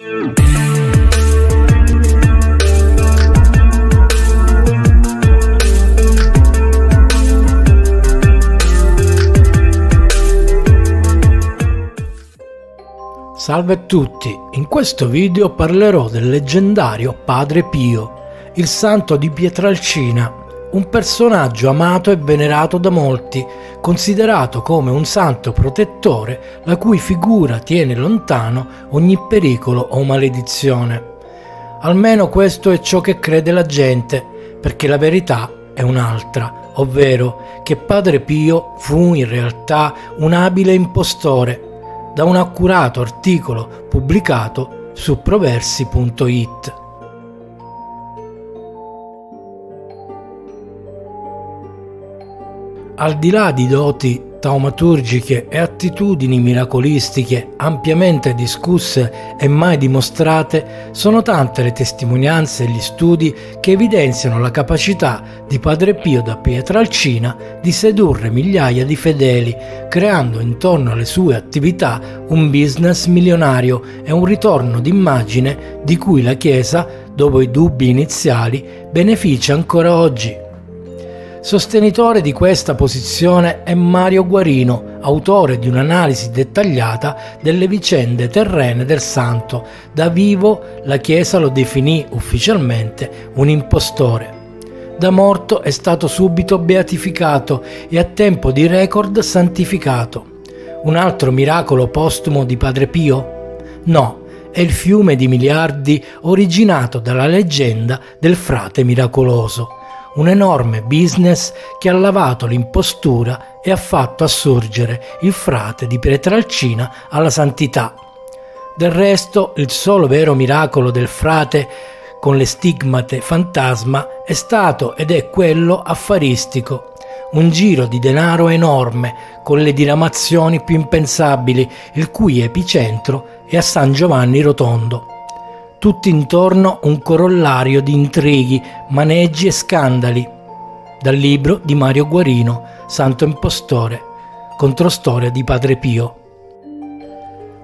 Salve a tutti, in questo video parlerò del leggendario Padre Pio, il santo di Pietralcina, un personaggio amato e venerato da molti, considerato come un santo protettore la cui figura tiene lontano ogni pericolo o maledizione. Almeno questo è ciò che crede la gente, perché la verità è un'altra, ovvero che Padre Pio fu in realtà un abile impostore da un accurato articolo pubblicato su proversi.it. Al di là di doti taumaturgiche e attitudini miracolistiche ampiamente discusse e mai dimostrate, sono tante le testimonianze e gli studi che evidenziano la capacità di Padre Pio da Pietralcina di sedurre migliaia di fedeli, creando intorno alle sue attività un business milionario e un ritorno d'immagine di cui la Chiesa, dopo i dubbi iniziali, beneficia ancora oggi. Sostenitore di questa posizione è Mario Guarino, autore di un'analisi dettagliata delle vicende terrene del santo. Da vivo la Chiesa lo definì ufficialmente un impostore. Da morto è stato subito beatificato e a tempo di record santificato. Un altro miracolo postumo di Padre Pio? No, è il fiume di miliardi originato dalla leggenda del frate miracoloso un enorme business che ha lavato l'impostura e ha fatto assurgere il frate di Pietralcina alla santità. Del resto, il solo vero miracolo del frate con le stigmate fantasma è stato ed è quello affaristico, un giro di denaro enorme con le diramazioni più impensabili, il cui epicentro è a San Giovanni Rotondo tutto intorno un corollario di intrighi, maneggi e scandali. Dal libro di Mario Guarino, Santo Impostore, controstoria di Padre Pio.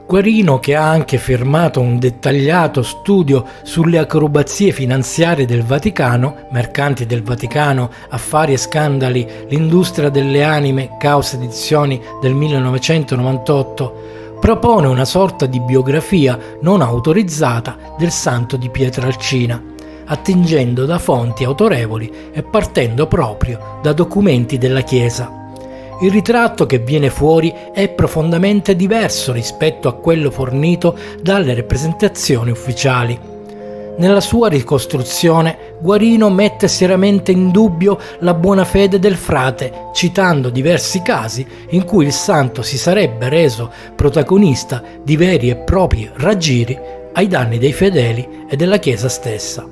Guarino, che ha anche firmato un dettagliato studio sulle acrobazie finanziarie del Vaticano, mercanti del Vaticano, affari e scandali, l'industria delle anime, cause edizioni del 1998, propone una sorta di biografia non autorizzata del santo di Pietralcina, attingendo da fonti autorevoli e partendo proprio da documenti della Chiesa. Il ritratto che viene fuori è profondamente diverso rispetto a quello fornito dalle rappresentazioni ufficiali nella sua ricostruzione, Guarino mette seriamente in dubbio la buona fede del frate, citando diversi casi in cui il santo si sarebbe reso protagonista di veri e propri raggiri ai danni dei fedeli e della Chiesa stessa.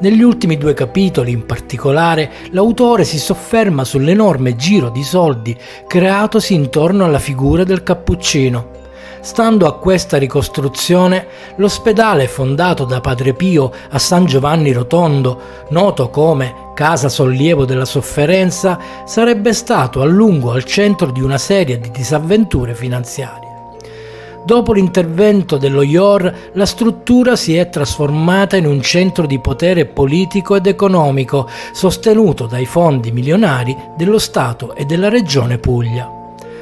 Negli ultimi due capitoli, in particolare, l'autore si sofferma sull'enorme giro di soldi creatosi intorno alla figura del cappuccino Stando a questa ricostruzione, l'ospedale fondato da Padre Pio a San Giovanni Rotondo, noto come Casa Sollievo della Sofferenza, sarebbe stato a lungo al centro di una serie di disavventure finanziarie. Dopo l'intervento dello IOR, la struttura si è trasformata in un centro di potere politico ed economico, sostenuto dai fondi milionari dello Stato e della Regione Puglia.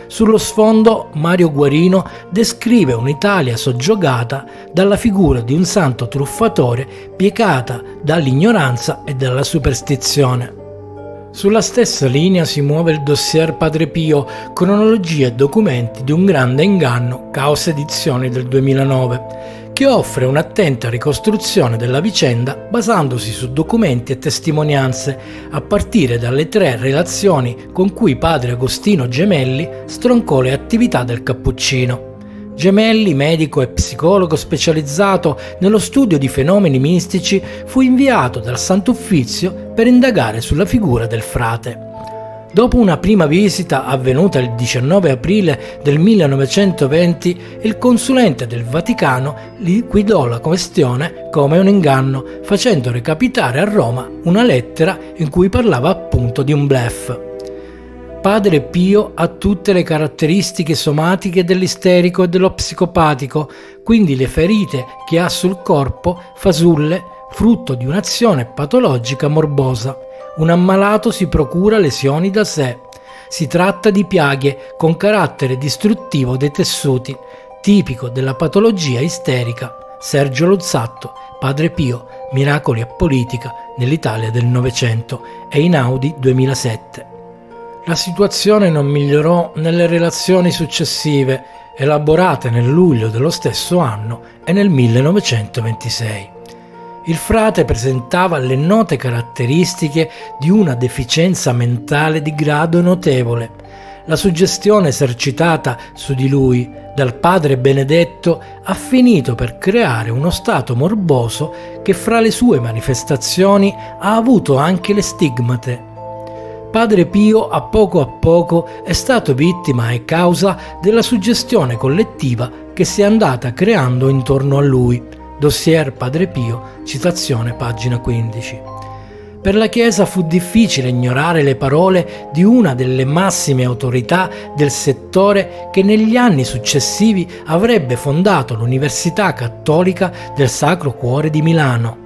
Sullo sfondo Mario Guarino descrive un'Italia soggiogata dalla figura di un santo truffatore piegata dall'ignoranza e dalla superstizione. Sulla stessa linea si muove il dossier Padre Pio, cronologia e documenti di un grande inganno, Caos Edizioni del 2009 che offre un'attenta ricostruzione della vicenda basandosi su documenti e testimonianze, a partire dalle tre relazioni con cui padre Agostino Gemelli stroncò le attività del Cappuccino. Gemelli, medico e psicologo specializzato nello studio di fenomeni mistici, fu inviato dal Sant'Uffizio per indagare sulla figura del frate. Dopo una prima visita avvenuta il 19 aprile del 1920, il consulente del Vaticano liquidò la questione come un inganno, facendo recapitare a Roma una lettera in cui parlava appunto di un blef. Padre Pio ha tutte le caratteristiche somatiche dell'isterico e dello psicopatico, quindi le ferite che ha sul corpo, fasulle, frutto di un'azione patologica morbosa. Un ammalato si procura lesioni da sé. Si tratta di piaghe con carattere distruttivo dei tessuti, tipico della patologia isterica. Sergio Luzzatto, Padre Pio, Miracoli e politica nell'Italia del Novecento e Inaudi 2007. La situazione non migliorò nelle relazioni successive, elaborate nel luglio dello stesso anno e nel 1926. Il frate presentava le note caratteristiche di una deficienza mentale di grado notevole. La suggestione esercitata su di lui dal padre Benedetto ha finito per creare uno stato morboso che fra le sue manifestazioni ha avuto anche le stigmate. Padre Pio a poco a poco è stato vittima e causa della suggestione collettiva che si è andata creando intorno a lui. Dossier Padre Pio, citazione pagina 15. Per la Chiesa fu difficile ignorare le parole di una delle massime autorità del settore che negli anni successivi avrebbe fondato l'Università Cattolica del Sacro Cuore di Milano.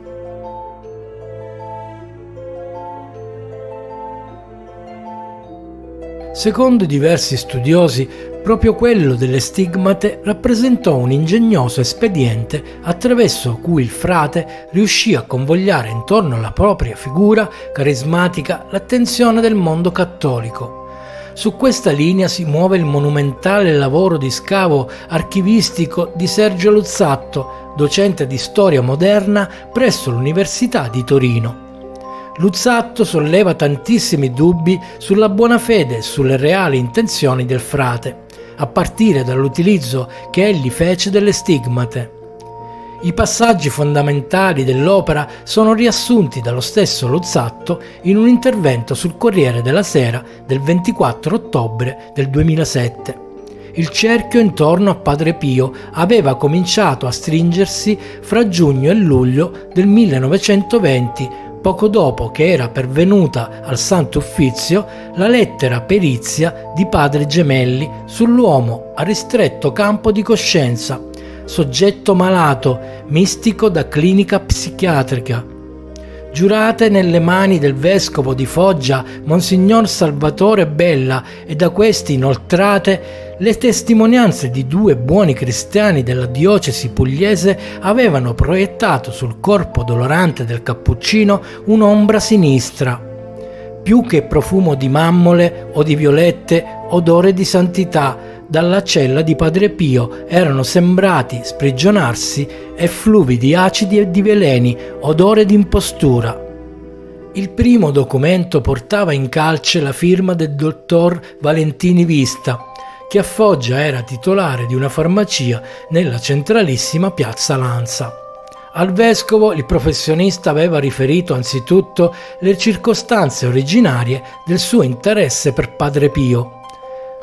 Secondo diversi studiosi, proprio quello delle stigmate rappresentò un ingegnoso espediente attraverso cui il frate riuscì a convogliare intorno alla propria figura carismatica l'attenzione del mondo cattolico. Su questa linea si muove il monumentale lavoro di scavo archivistico di Sergio Luzzatto, docente di storia moderna presso l'Università di Torino. Luzzatto solleva tantissimi dubbi sulla buona fede e sulle reali intenzioni del frate, a partire dall'utilizzo che egli fece delle stigmate. I passaggi fondamentali dell'opera sono riassunti dallo stesso Luzzatto in un intervento sul Corriere della Sera del 24 ottobre del 2007. Il cerchio intorno a Padre Pio aveva cominciato a stringersi fra giugno e luglio del 1920 poco dopo che era pervenuta al Santo Uffizio la lettera perizia di padre Gemelli sull'uomo a ristretto campo di coscienza, soggetto malato, mistico da clinica psichiatrica, giurate nelle mani del vescovo di Foggia, Monsignor Salvatore Bella, e da questi inoltrate, le testimonianze di due buoni cristiani della diocesi pugliese avevano proiettato sul corpo dolorante del cappuccino un'ombra sinistra. Più che profumo di mammole o di violette, odore di santità, dalla cella di Padre Pio erano sembrati sprigionarsi effluvi di acidi e di veleni, odore d'impostura. Il primo documento portava in calce la firma del dottor Valentini Vista, che a Foggia era titolare di una farmacia nella centralissima piazza Lanza. Al vescovo il professionista aveva riferito anzitutto le circostanze originarie del suo interesse per Padre Pio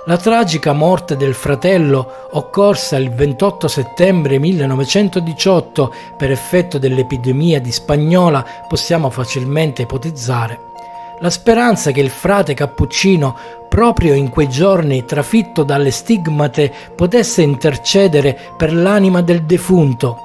la tragica morte del fratello, occorsa il 28 settembre 1918 per effetto dell'epidemia di spagnola, possiamo facilmente ipotizzare. La speranza che il frate cappuccino, proprio in quei giorni trafitto dalle stigmate, potesse intercedere per l'anima del defunto.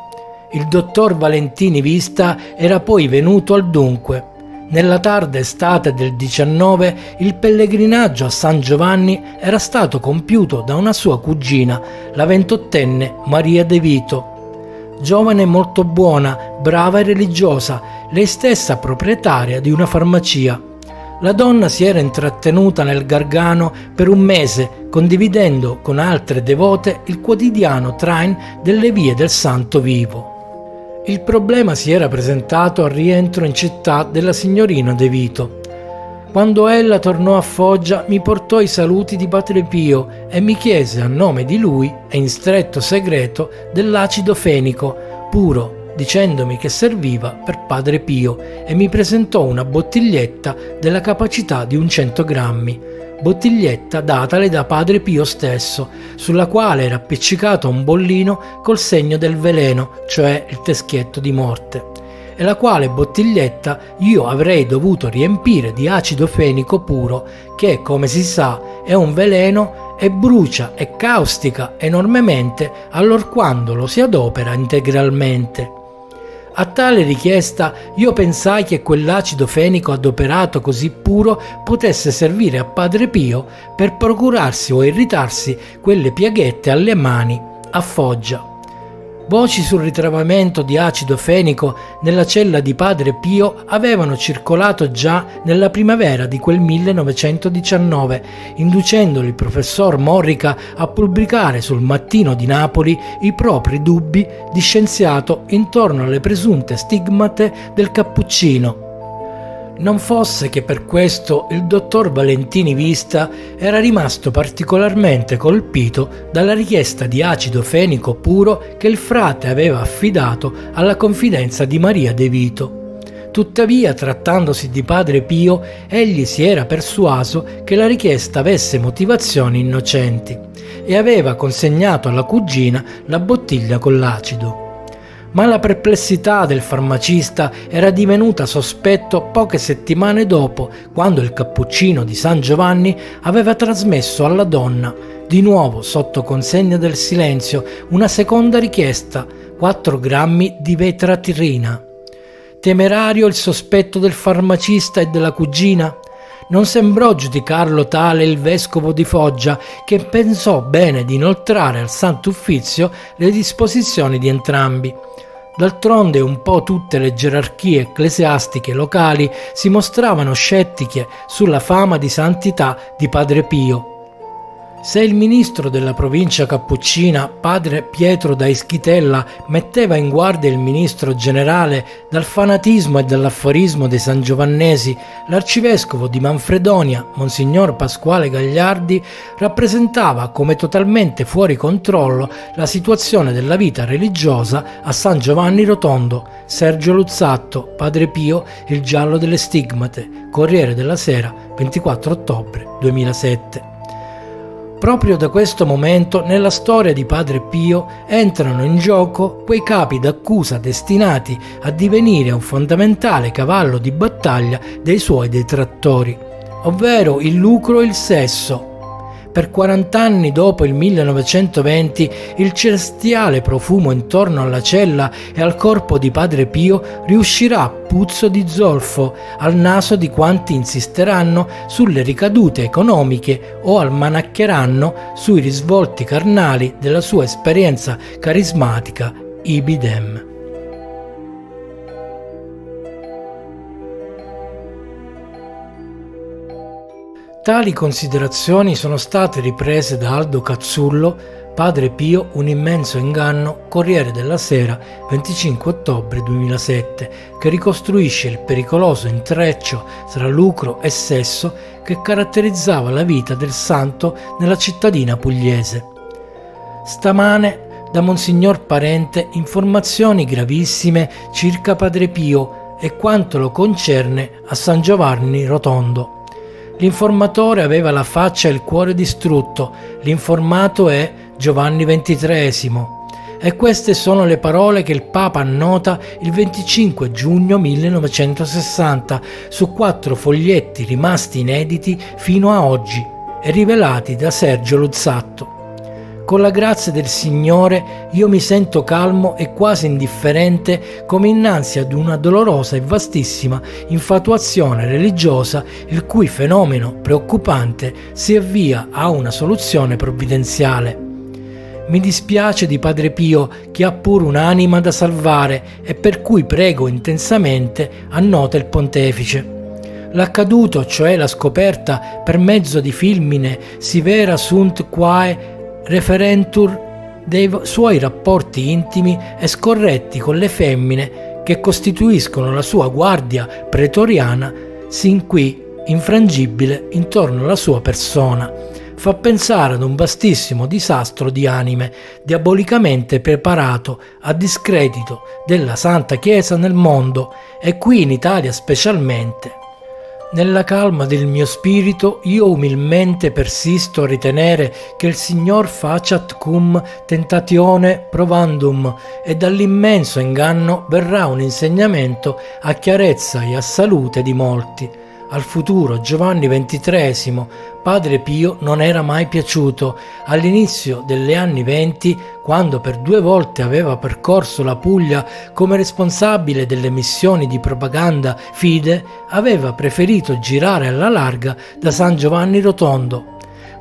Il dottor Valentini Vista era poi venuto al dunque. Nella tarda estate del 19 il pellegrinaggio a San Giovanni era stato compiuto da una sua cugina, la ventottenne Maria De Vito. Giovane molto buona, brava e religiosa, lei stessa proprietaria di una farmacia. La donna si era intrattenuta nel Gargano per un mese, condividendo con altre devote il quotidiano train delle vie del Santo Vivo. Il problema si era presentato al rientro in città della signorina De Vito. Quando ella tornò a Foggia mi portò i saluti di Padre Pio e mi chiese a nome di lui e in stretto segreto dell'acido fenico puro, dicendomi che serviva per Padre Pio e mi presentò una bottiglietta della capacità di un 100 grammi bottiglietta datale da padre Pio stesso, sulla quale era appiccicato un bollino col segno del veleno, cioè il teschietto di morte. e la quale bottiglietta io avrei dovuto riempire di acido fenico puro che, come si sa, è un veleno e brucia e caustica enormemente allorquando lo si adopera integralmente. A tale richiesta io pensai che quell'acido fenico adoperato così puro potesse servire a Padre Pio per procurarsi o irritarsi quelle piaghette alle mani a Foggia. Voci sul ritrovamento di acido fenico nella cella di Padre Pio avevano circolato già nella primavera di quel 1919, inducendolo il professor Morrica a pubblicare sul Mattino di Napoli i propri dubbi di scienziato intorno alle presunte stigmate del cappuccino non fosse che per questo il dottor Valentini Vista era rimasto particolarmente colpito dalla richiesta di acido fenico puro che il frate aveva affidato alla confidenza di Maria De Vito. Tuttavia, trattandosi di padre Pio, egli si era persuaso che la richiesta avesse motivazioni innocenti e aveva consegnato alla cugina la bottiglia con l'acido ma la perplessità del farmacista era divenuta sospetto poche settimane dopo, quando il cappuccino di San Giovanni aveva trasmesso alla donna, di nuovo sotto consegna del silenzio, una seconda richiesta, 4 grammi di vetratirina. Temerario il sospetto del farmacista e della cugina? Non sembrò giudicarlo tale il vescovo di Foggia, che pensò bene di inoltrare al Santo Uffizio le disposizioni di entrambi. D'altronde un po' tutte le gerarchie ecclesiastiche locali si mostravano scettiche sulla fama di santità di Padre Pio se il ministro della provincia cappuccina, padre Pietro da Ischitella, metteva in guardia il ministro generale dal fanatismo e dall'afforismo dei Sangiovannesi, l'arcivescovo di Manfredonia, Monsignor Pasquale Gagliardi, rappresentava come totalmente fuori controllo la situazione della vita religiosa a San Giovanni Rotondo, Sergio Luzzatto, Padre Pio, il giallo delle stigmate, Corriere della Sera, 24 ottobre 2007. Proprio da questo momento nella storia di Padre Pio entrano in gioco quei capi d'accusa destinati a divenire un fondamentale cavallo di battaglia dei suoi detrattori, ovvero il lucro e il sesso, per 40 anni dopo il 1920 il celestiale profumo intorno alla cella e al corpo di Padre Pio riuscirà puzzo di zolfo al naso di quanti insisteranno sulle ricadute economiche o almanaccheranno sui risvolti carnali della sua esperienza carismatica ibidem. Tali considerazioni sono state riprese da Aldo Cazzullo, Padre Pio, un immenso inganno, Corriere della Sera, 25 ottobre 2007, che ricostruisce il pericoloso intreccio tra lucro e sesso che caratterizzava la vita del santo nella cittadina pugliese. Stamane, da Monsignor Parente, informazioni gravissime circa Padre Pio e quanto lo concerne a San Giovanni Rotondo. L'informatore aveva la faccia e il cuore distrutto, l'informato è Giovanni XXIII. E queste sono le parole che il Papa annota il 25 giugno 1960 su quattro foglietti rimasti inediti fino a oggi e rivelati da Sergio Luzzatto. Con la grazia del Signore io mi sento calmo e quasi indifferente come innanzi ad una dolorosa e vastissima infatuazione religiosa il cui fenomeno preoccupante si avvia a una soluzione provvidenziale. Mi dispiace di Padre Pio che ha pur un'anima da salvare e per cui prego intensamente, annota il pontefice. L'accaduto, cioè la scoperta per mezzo di filmine si vera sunt quae referentur dei suoi rapporti intimi e scorretti con le femmine che costituiscono la sua guardia pretoriana sin qui infrangibile intorno alla sua persona, fa pensare ad un vastissimo disastro di anime diabolicamente preparato a discredito della Santa Chiesa nel mondo e qui in Italia specialmente. Nella calma del mio spirito io umilmente persisto a ritenere che il Signor faciat cum tentatione provandum e dall'immenso inganno verrà un insegnamento a chiarezza e a salute di molti al futuro Giovanni XXIII, padre Pio, non era mai piaciuto. All'inizio degli anni venti, quando per due volte aveva percorso la Puglia come responsabile delle missioni di propaganda Fide, aveva preferito girare alla larga da San Giovanni Rotondo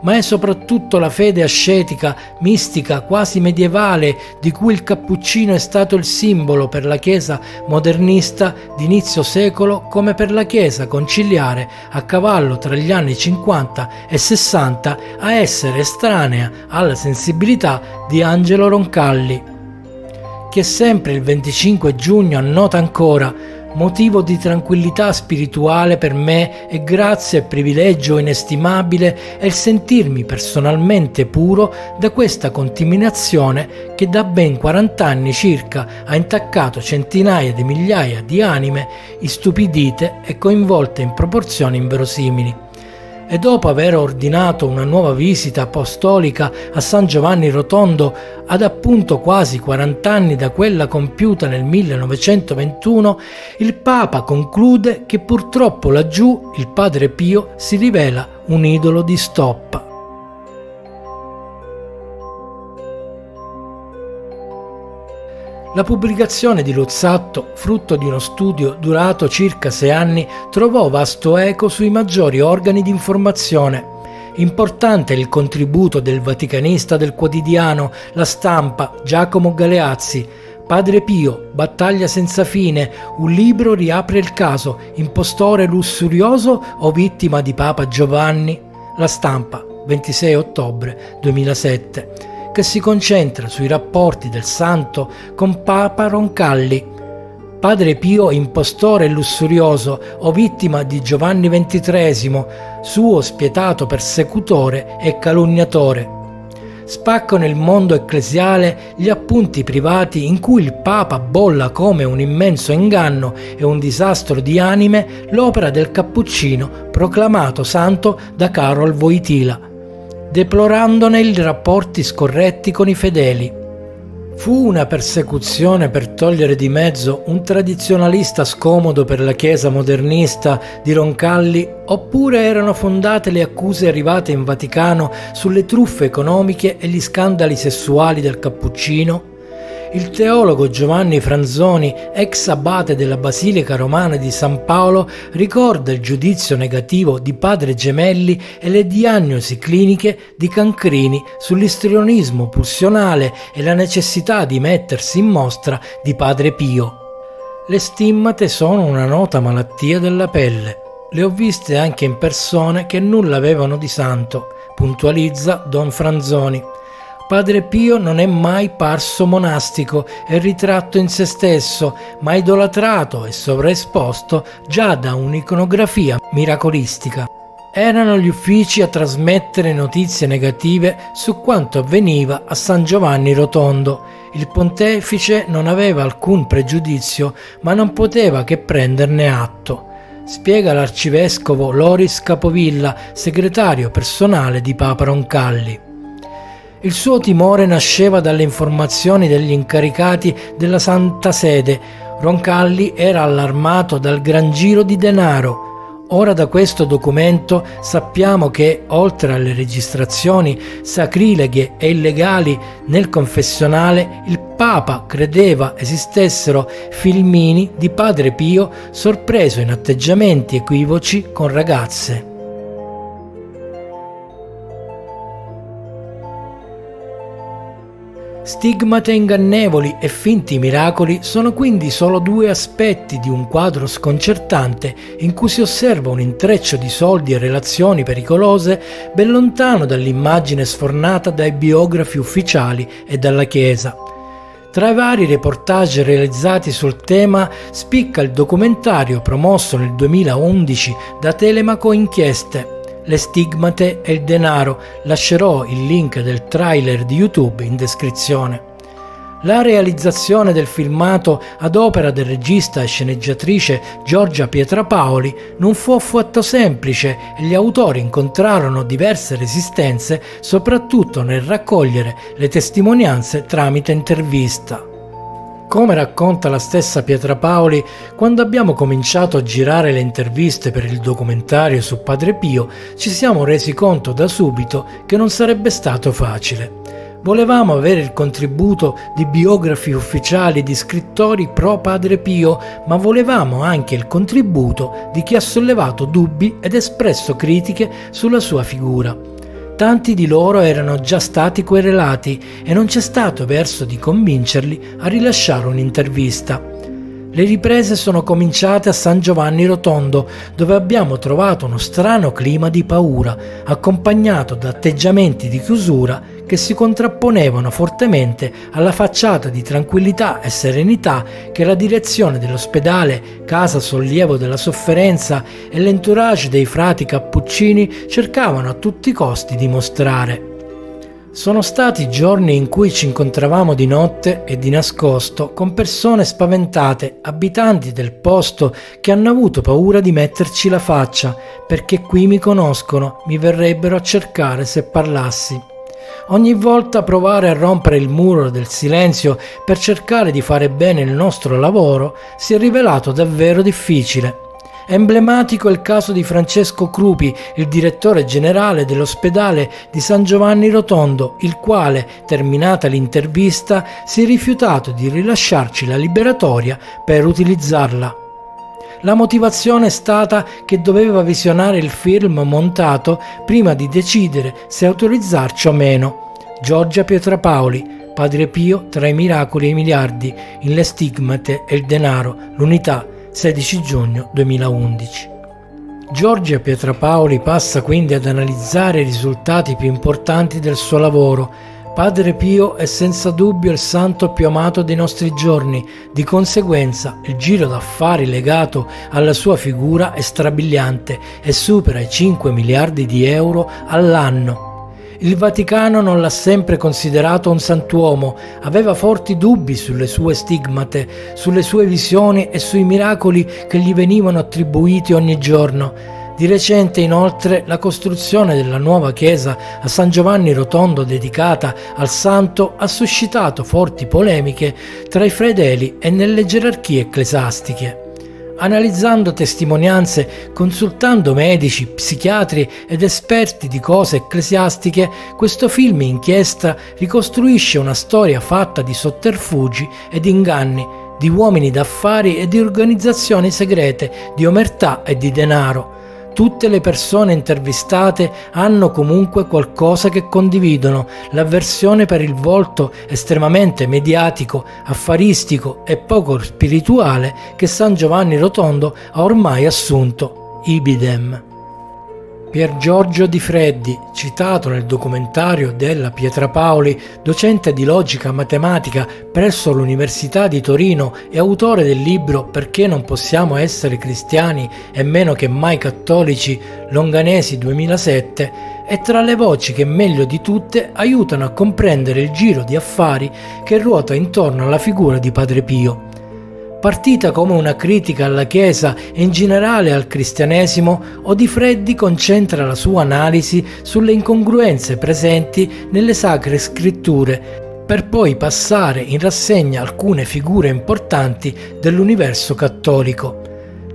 ma è soprattutto la fede ascetica, mistica, quasi medievale, di cui il cappuccino è stato il simbolo per la Chiesa modernista d'inizio secolo come per la Chiesa conciliare a cavallo tra gli anni 50 e 60 a essere estranea alla sensibilità di Angelo Roncalli, che sempre il 25 giugno annota ancora motivo di tranquillità spirituale per me e grazia e privilegio inestimabile è il sentirmi personalmente puro da questa contaminazione che da ben 40 anni circa ha intaccato centinaia di migliaia di anime istupidite e coinvolte in proporzioni inverosimili e dopo aver ordinato una nuova visita apostolica a San Giovanni Rotondo ad appunto quasi 40 anni da quella compiuta nel 1921, il Papa conclude che purtroppo laggiù il Padre Pio si rivela un idolo di stoppa. La pubblicazione di Luzzatto, frutto di uno studio durato circa sei anni, trovò vasto eco sui maggiori organi di informazione. Importante il contributo del vaticanista del quotidiano La Stampa, Giacomo Galeazzi. Padre Pio, Battaglia senza fine, un libro riapre il caso, impostore lussurioso o vittima di Papa Giovanni? La Stampa, 26 ottobre 2007 che si concentra sui rapporti del santo con Papa Roncalli, padre Pio impostore e lussurioso o vittima di Giovanni XXIII, suo spietato persecutore e calunniatore. Spaccano il mondo ecclesiale gli appunti privati in cui il Papa bolla come un immenso inganno e un disastro di anime l'opera del Cappuccino proclamato santo da Carol Voitila deplorandone i rapporti scorretti con i fedeli. Fu una persecuzione per togliere di mezzo un tradizionalista scomodo per la Chiesa modernista di Roncalli oppure erano fondate le accuse arrivate in Vaticano sulle truffe economiche e gli scandali sessuali del Cappuccino? Il teologo Giovanni Franzoni, ex abate della Basilica Romana di San Paolo, ricorda il giudizio negativo di padre Gemelli e le diagnosi cliniche di Cancrini sull'istrionismo pulsionale e la necessità di mettersi in mostra di padre Pio. Le stimmate sono una nota malattia della pelle. Le ho viste anche in persone che nulla avevano di santo, puntualizza Don Franzoni. Padre Pio non è mai parso monastico e ritratto in se stesso, ma idolatrato e sovraesposto già da un'iconografia miracolistica. Erano gli uffici a trasmettere notizie negative su quanto avveniva a San Giovanni Rotondo. Il pontefice non aveva alcun pregiudizio, ma non poteva che prenderne atto spiega l'arcivescovo Loris Capovilla, segretario personale di Papa Roncalli. Il suo timore nasceva dalle informazioni degli incaricati della Santa Sede. Roncalli era allarmato dal gran giro di denaro. Ora da questo documento sappiamo che, oltre alle registrazioni sacrileghe e illegali nel confessionale, il Papa credeva esistessero filmini di Padre Pio sorpreso in atteggiamenti equivoci con ragazze. Stigmate ingannevoli e finti miracoli sono quindi solo due aspetti di un quadro sconcertante in cui si osserva un intreccio di soldi e relazioni pericolose ben lontano dall'immagine sfornata dai biografi ufficiali e dalla Chiesa. Tra i vari reportage realizzati sul tema spicca il documentario promosso nel 2011 da Telemaco Inchieste le stigmate e il denaro. Lascerò il link del trailer di YouTube in descrizione. La realizzazione del filmato ad opera del regista e sceneggiatrice Giorgia Pietrapaoli non fu affatto semplice e gli autori incontrarono diverse resistenze, soprattutto nel raccogliere le testimonianze tramite intervista. Come racconta la stessa Pietrapaoli, quando abbiamo cominciato a girare le interviste per il documentario su Padre Pio, ci siamo resi conto da subito che non sarebbe stato facile. Volevamo avere il contributo di biografi ufficiali di scrittori pro Padre Pio, ma volevamo anche il contributo di chi ha sollevato dubbi ed espresso critiche sulla sua figura. Tanti di loro erano già stati querelati e non c'è stato verso di convincerli a rilasciare un'intervista. Le riprese sono cominciate a San Giovanni Rotondo, dove abbiamo trovato uno strano clima di paura, accompagnato da atteggiamenti di chiusura che si contrapponevano fortemente alla facciata di tranquillità e serenità che la direzione dell'ospedale, casa sollievo della sofferenza e l'entourage dei frati cappuccini cercavano a tutti i costi di mostrare. Sono stati giorni in cui ci incontravamo di notte e di nascosto con persone spaventate, abitanti del posto che hanno avuto paura di metterci la faccia, perché qui mi conoscono, mi verrebbero a cercare se parlassi. Ogni volta provare a rompere il muro del silenzio per cercare di fare bene il nostro lavoro si è rivelato davvero difficile. Emblematico è il caso di Francesco Crupi, il direttore generale dell'ospedale di San Giovanni Rotondo, il quale, terminata l'intervista, si è rifiutato di rilasciarci la liberatoria per utilizzarla. La motivazione è stata che doveva visionare il film montato prima di decidere se autorizzarci o meno. Giorgia Pietrapaoli, Padre Pio tra i miracoli e i miliardi, in Le stigmate e il denaro, l'unità 16 giugno 2011. Giorgia Pietrapaoli passa quindi ad analizzare i risultati più importanti del suo lavoro. Padre Pio è senza dubbio il santo più amato dei nostri giorni, di conseguenza il giro d'affari legato alla sua figura è strabiliante e supera i 5 miliardi di euro all'anno. Il Vaticano non l'ha sempre considerato un santuomo, aveva forti dubbi sulle sue stigmate, sulle sue visioni e sui miracoli che gli venivano attribuiti ogni giorno. Di recente inoltre la costruzione della nuova chiesa a San Giovanni Rotondo dedicata al santo ha suscitato forti polemiche tra i fedeli e nelle gerarchie ecclesiastiche. Analizzando testimonianze, consultando medici, psichiatri ed esperti di cose ecclesiastiche, questo film inchiesta ricostruisce una storia fatta di sotterfugi ed inganni, di uomini d'affari e di organizzazioni segrete, di omertà e di denaro Tutte le persone intervistate hanno comunque qualcosa che condividono, l'avversione per il volto estremamente mediatico, affaristico e poco spirituale che San Giovanni Rotondo ha ormai assunto. Ibidem. Pier Giorgio Di Freddi, citato nel documentario della Pietrapaoli, docente di logica matematica presso l'Università di Torino e autore del libro Perché non possiamo essere cristiani e meno che mai cattolici, Longanesi 2007, è tra le voci che meglio di tutte aiutano a comprendere il giro di affari che ruota intorno alla figura di Padre Pio partita come una critica alla Chiesa e in generale al cristianesimo, Odifreddi concentra la sua analisi sulle incongruenze presenti nelle sacre scritture, per poi passare in rassegna alcune figure importanti dell'universo cattolico.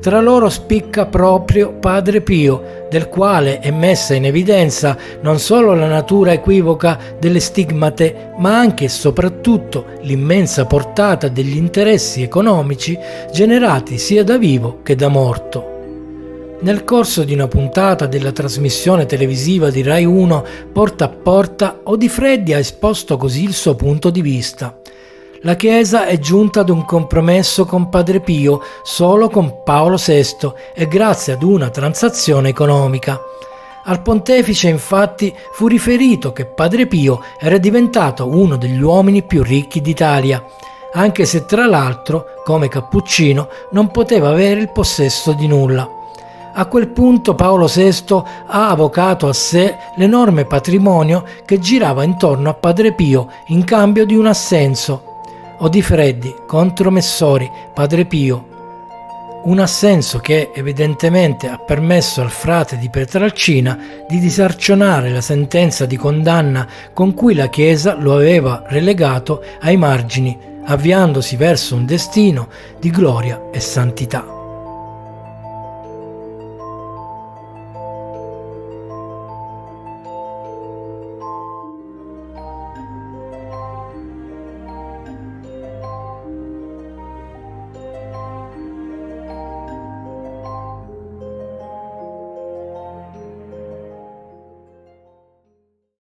Tra loro spicca proprio Padre Pio, del quale è messa in evidenza non solo la natura equivoca delle stigmate, ma anche e soprattutto l'immensa portata degli interessi economici generati sia da vivo che da morto. Nel corso di una puntata della trasmissione televisiva di Rai 1 Porta a Porta, Odifreddi ha esposto così il suo punto di vista. La Chiesa è giunta ad un compromesso con Padre Pio solo con Paolo VI e grazie ad una transazione economica. Al pontefice infatti fu riferito che Padre Pio era diventato uno degli uomini più ricchi d'Italia, anche se tra l'altro, come Cappuccino, non poteva avere il possesso di nulla. A quel punto Paolo VI ha avocato a sé l'enorme patrimonio che girava intorno a Padre Pio in cambio di un assenso Odifreddi contro Messori, Padre Pio. Un assenso che evidentemente ha permesso al frate di Petralcina di disarcionare la sentenza di condanna con cui la Chiesa lo aveva relegato ai margini, avviandosi verso un destino di gloria e santità.